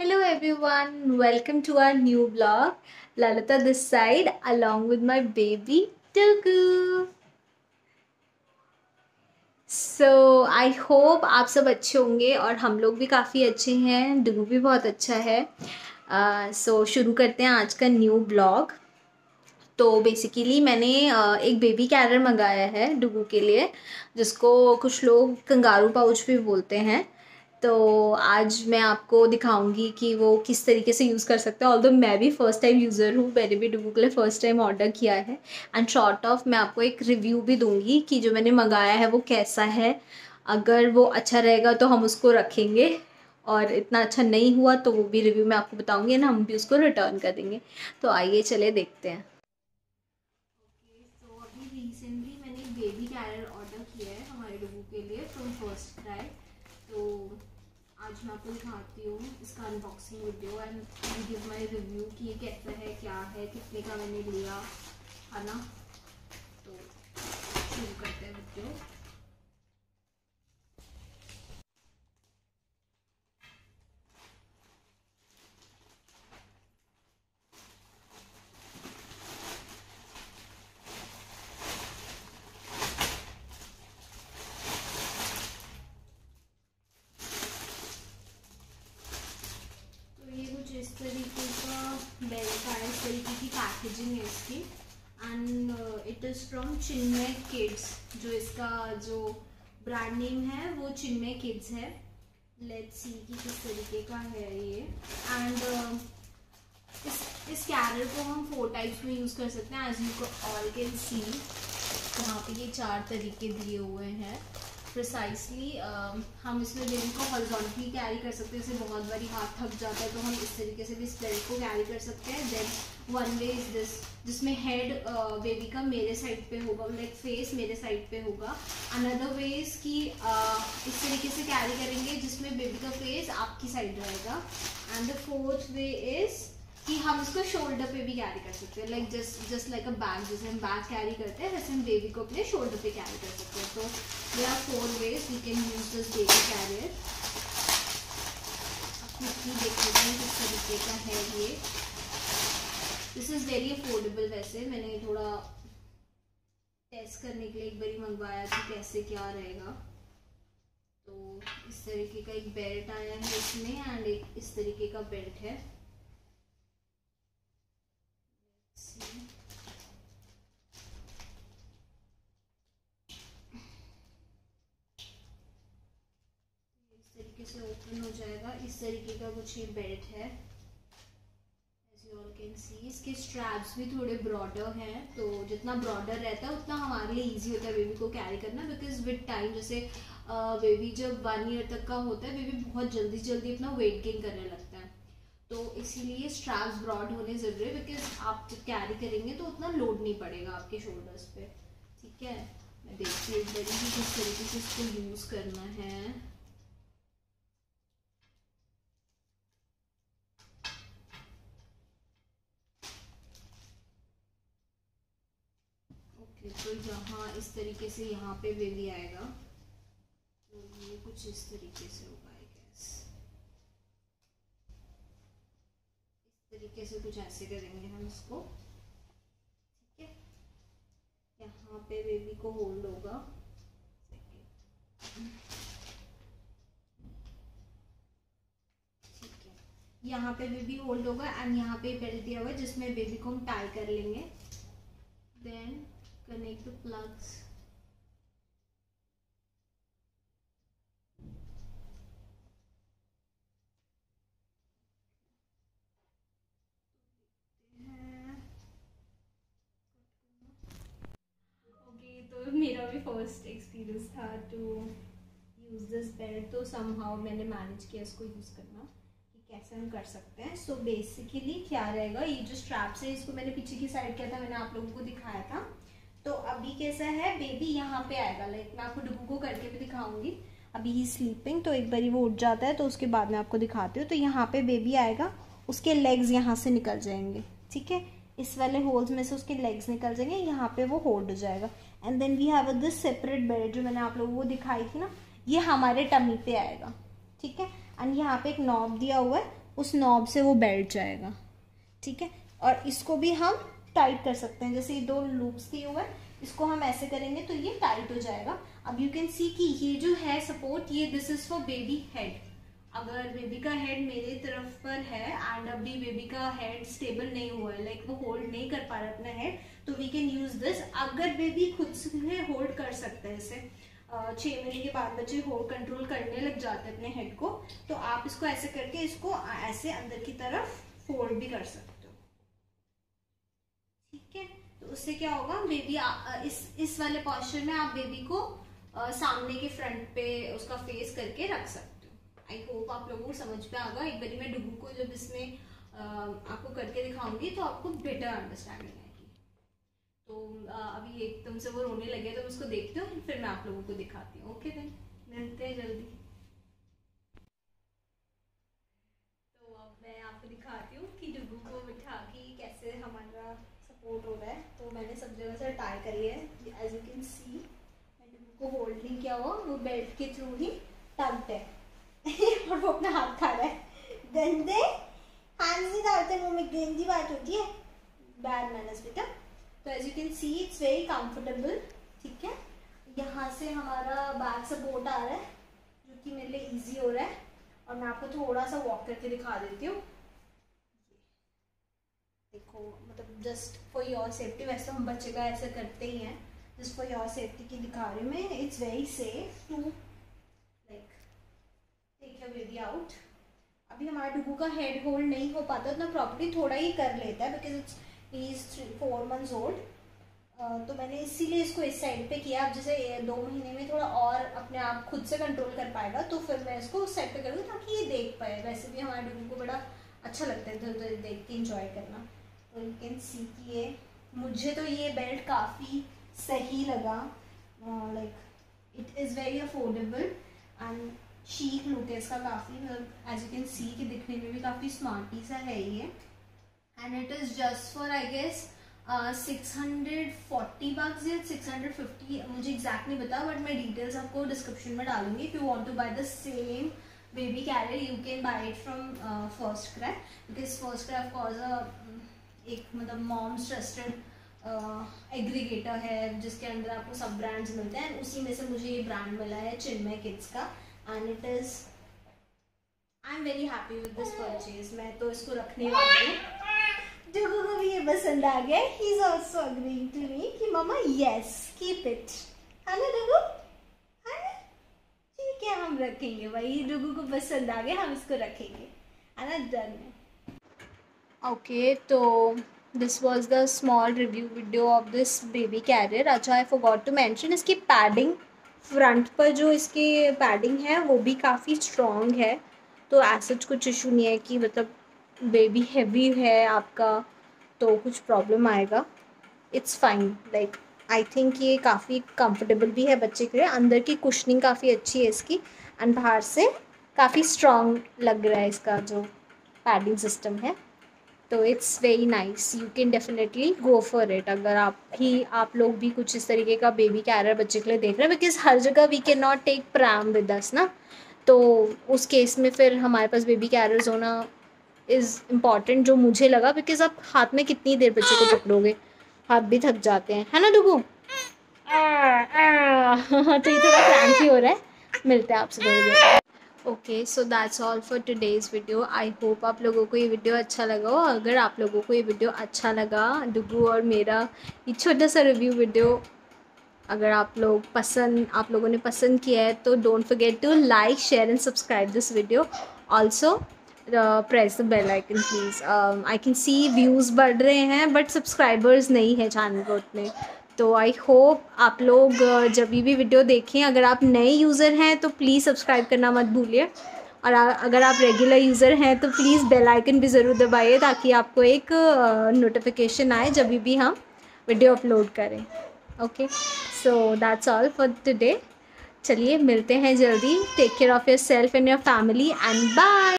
Hello everyone, welcome to our new vlog. Lalita this side along with my baby Tuku. So I hope आप सब अच्छे होंगे और हम लोग भी काफ़ी अच्छे हैं डुगू भी बहुत अच्छा है सो uh, so, शुरू करते हैं आज का न्यू ब्लॉग तो बेसिकली मैंने uh, एक बेबी कैरर मंगाया है डुगू के लिए जिसको कुछ लोग कंगारू पाउच भी बोलते हैं तो आज मैं आपको दिखाऊँगी कि वो किस तरीके से यूज़ कर सकते हैं। ऑल मैं भी फ़र्स्ट टाइम यूज़र हूँ, मैंने भी डुबू के लिए फ़र्स्ट टाइम ऑर्डर किया है। एंड शॉर्ट ऑफ़ मैं आपको एक रिव्यू भी दूँगी कि जो मैंने मंगाया है वो कैसा है। अगर वो अच्छा रहेगा तो हम उसको रखेंगे। और इतना अच्छा नहीं हुआ तो वो भी रिव्यू मैं आपको बताऊँगी ना हम भी उसको रिटर्न कर देंगे। तो आइए चले देखते हैं। रिसेंटली मैंने बेबी कैरर ऑर्डर किया है हमारे डुगू के लिए फ्रॉम फ़र्स्ट क्राई आज मैं आपको दिखाती हूँ इसका unboxing video and give my review कि ये कैसा है, क्या है, कितने का मैंने लिया, है ना? तो शुरू करते हैं वीडियो इस तरीके का बेल्ट आया इस तरीके की पैकेजिंग है इसकी. And it is from Chinmay kids जो इसका जो ब्रांड नेम है वो चिन्मय किड्स है. लेट्स सी कि किस तरीके का है ये. एंड uh, इस इस कैरर को हम फोर टाइप्स में यूज़ कर सकते हैं. As you all can see यहाँ पे ये चार तरीके दिए हुए हैं. प्रिसाइसली uh, हम इसमें बेबी को हॉरिजॉन्टली कैरी कर सकते हैं। जैसे बहुत बारी हाथ थक जाता है तो हम इस तरीके से भी इस बेल्ट को कैरी कर सकते हैं। Then one way is this जिसमें हेड बेबी uh, का मेरे साइड पे होगा लाइक फेस मेरे साइड पे होगा। अनदर वे इज़ की uh, इस तरीके से कैरी करेंगे जिसमें बेबी का फेस आपकी साइड रहेगा। And the fourth way is कि हम इसको शोल्डर पे भी कैरी कर सकते हैं. Like just just like a bag जैसे हम बैग कैरी करते हैं, वैसे हम बेबी को अपने शोल्डर पे कैरी कर सकते हैं. तो they are four ways we can use this baby carrier quickly देख लेते हैं किस तरीके का है ये. दिस इज़ वेरी अफोर्डेबल वैसे. मैंने थोड़ा टेस्ट करने के लिए एक बारी मंगवाया कि कैसे क्या रहेगा. तो इस तरीके का एक बेल्ट आया है इसमें एंड एक, इस तरीके का बेल्ट है. से ओपन हो जाएगा। इस तरीके का कुछ ये बेल्ट है। कैन सी इसके स्ट्रैप्स भी थोड़े ब्रॉडर हैं तो जितना ब्रॉडर रहता है, उतना हमारे लिए इजी होता है बेबी को कैरी करना बिकॉज़ विद टाइम जैसे बेबी जब वन ईयर तक का होता है बेबी बहुत जल्दी जल्दी अपना वेट गेन करने लगता है। तो इसीलिए स्ट्रैप्स ब्रॉड होने ज़रूरी है बिकॉज़ आप जब कैरी करेंगे तो उतना लोड नहीं पड़ेगा आपके शोल्डर्स पे। ठीक है? मैं देखती हूँ एक बार किस तरीके से इसको यूज़ करना है। तो यहाँ इस तरीके से यहाँ पे बेबी आएगा। तो ये कुछ इस तरीके से होगा आई गैस इस तरीके से कुछ ऐसे करेंगे हम इसको। ठीक है? यहाँ पे बेबी को होल्ड होगा। यहाँ पे बेबी होल्ड होगा एंड यहाँ पे बेल्ट दिया हुआ है जिसमें बेबी को हम टाई कर लेंगे। देन connect the plugs तो मेरा भी फ़र्स्ट एक्सपीरियंस था टू यूज़ दिस बेल्ट तो समहाउ मैंने मैनेज किया इसको यूज़ करना कि कैसे हम कर सकते हैं। सो so बेसिकली क्या रहेगा, ये जो स्ट्रैप्स है, इसको मैंने पीछे की साइड किया था, मैंने आप लोगों को दिखाया था। तो अभी कैसा है बेबी यहाँ पे आएगा। लाइक मैं आपको डुबू को करके भी दिखाऊँगी। अभी ही स्लीपिंग तो एक बार वो उठ जाता है तो उसके बाद मैं आपको दिखाती हूँ। तो यहाँ पे बेबी आएगा, उसके लेग्स यहाँ से निकल जाएँगे। ठीक है? इस वाले होल्स में से उसके लेग्स निकल जाएँगे, यहाँ पे वो होल्ड हो जाएगा। And then we have this separate bed जो मैंने आप लोगों को दिखाई थी ना, ये हमारे टमी पे आएगा। ठीक है? एंड यहाँ पे एक नॉब दिया हुआ है, उस नॉब से वो बैठ जाएगा। ठीक है? और इसको भी हम टाइट कर सकते हैं, जैसे ये दो लूप्स दिए हुए हैं, इसको हम ऐसे करेंगे तो ये टाइट हो जाएगा। अब यू कैन सी कि ये जो है सपोर्ट ये this is for baby head अगर बेबी का हेड मेरे तरफ़ पर है एंड अभी बेबी का हेड स्टेबल नहीं हुआ है लाइक वो होल्ड नहीं कर पा रहा अपना हेड तो वी कैन यूज़ दिस अगर बेबी खुद से होल्ड कर सकता है इसे छः महीने के बाद बच्चे होल्ड कंट्रोल करने लग जाते हैं अपने हेड को तो आप इसको ऐसे करके इसको ऐसे अंदर की तरफ़ फोल्ड भी कर सकते हो। ठीक है? तो उससे क्या होगा बेबी इस इस वाले पॉस्चर में आप बेबी को आ, सामने के फ्रंट पे उसका फेस करके रख सकते आई होप आप लोगों को समझ में आगा एक बार मैं डुगू को जब इसमें आपको करके दिखाऊँगी तो आपको बेटर अंडरस्टैंडिंग आएगी। तो अभी एकदम से वो रोने लगे तो उसको देखती हूँ, फिर मैं आप लोगों को दिखाती हूँ। ओके देन मिलते हैं जल्दी। तो अब मैं आपको दिखाती हूँ कि डुगू को बिठा के कैसे हमारा सपोर्ट हो रहा है। तो मैंने सब जगह से टाई करी है एज यू कैन सी मैंने को होल्ड नहीं किया हुआ, वो बेल्ट के थ्रू ही टग्ड है। और वो अपना हाथ खा रहा है। गंदे। हैंड्स नहीं डालते मुँह में गंदी बात होती है। बैड मैनर्स बेटा। तो as you can see it's very comfortable ठीक है? यहाँ से हमारा बैक सपोर्ट आ रहा है, जो कि मेरे लिए इजी हो रहा है। और मैं आपको थोड़ा सा वॉक करके दिखा देती हूँ। देखो मतलब जस्ट फॉर योर सेफ्टी वैसे हम बच्चे का ऐसा करते ही हैं। जस्ट फॉर योर सेफ्टी की दिखा रही हूँ मैं। It's very safe to baby out अभी हमारे डुगू का हेड होल्ड नहीं हो पाता, उतना प्रॉपर्ली थोड़ा ही कर लेता है because it's he is four months old तो मैंने इसीलिए इसको इस साइड पे किया। अब जैसे दो महीने में थोड़ा और अपने आप खुद से कंट्रोल कर पाएगा तो फिर मैं इसको उस साइड पे करूँगी, ताकि ये देख पाए। वैसे भी हमारे डुगू को बड़ा अच्छा लगता है उधर देख के इंजॉय करना। तो यू कैन सी कि ये, मुझे तो ये बेल्ट काफ़ी सही लगा। Like it is very affordable and chic look है इसका काफ़ी एज यू कैन सी कि दिखने में भी काफ़ी स्मार्टी सा है ये। And it is just for I guess six hundred forty bucks six hundred fifty मुझे एग्जैक्ट नहीं पता बट मैं डिटेल्स आपको डिस्क्रिप्शन में डालूँगी। If you want to buy the same baby carrier you can buy it from FirstCry because FirstCry cause a एक मतलब moms trusted aggregator है, जिसके अंदर आपको सब ब्रांड्स मिलते हैं। उसी में से मुझे ये ब्रांड मिला है चिन्मय किड्स का। And it is I am very happy with this purchase मैं तो इसको रखने वाली हूँ। डुगू को भी ये पसंद आ गया he is also agreeing to me कि मामा यस कीप इट है ना डुगू ठीक है हम रखेंगे भाई। डुगू को पसंद आ गया हम इसको रखेंगे। है ना done okay so this was the small review video of this baby carrier. अच्छा आई फॉरगॉट टू मेंशन इसकी पैडिंग फ्रंट पर जो इसकी पैडिंग है, वो भी काफ़ी स्ट्रॉन्ग है। तो एसच कुछ इशू नहीं है कि मतलब बेबी हैवी है आपका तो कुछ प्रॉब्लम आएगा। It's fine like I think ये काफ़ी कंफर्टेबल भी है बच्चे के लिए। अंदर की कुशनिंग काफ़ी अच्छी है इसकी एंड बाहर से काफ़ी स्ट्रॉन्ग लग रहा है इसका जो पैडिंग सिस्टम है। तो it's very nice you can definitely go for it अगर आप ही आप लोग भी कुछ इस तरीके का बेबी कैरियर बच्चे के लिए देख रहे हैं बिकॉज़ हर जगह we can not take pram with us ना। तो उस केस में फिर हमारे पास बेबी कैरियर्स होना इज़ इंपॉर्टेंट जो मुझे लगा बिकॉज़ आप हाथ में कितनी देर बच्चे को पकड़ोगे? हाथ भी थक जाते हैं। है ना डुगू तो ये थोड़ा क्रैंकी हो रहा है। मिलते हैं आपसे थोड़ी देर। Okay so that's all for today's video I hope आप लोगों को ये वीडियो अच्छा लगा हो। अगर आप लोगों को ये वीडियो अच्छा लगा डुगू और मेरा ये छोटा सा रिव्यू वीडियो अगर आप लोग पसंद, आप लोगों ने पसंद किया है तो don't forget to like share and subscribe this video also press the bell icon please I can see views बढ़ रहे हैं बट सब्सक्राइबर्स नहीं है चैनल को उतने तो आई होप आप लोग जब भी वीडियो देखें, अगर आप नए यूज़र हैं तो प्लीज़ सब्सक्राइब करना मत भूलिए। और अगर आप रेगुलर यूज़र हैं तो प्लीज़ बेल आइकन भी ज़रूर दबाइए, ताकि आपको एक नोटिफिकेशन आए जब भी हम वीडियो अपलोड करें। Okay so that's all for today चलिए, मिलते हैं जल्दी. Take care of your self and your family and bye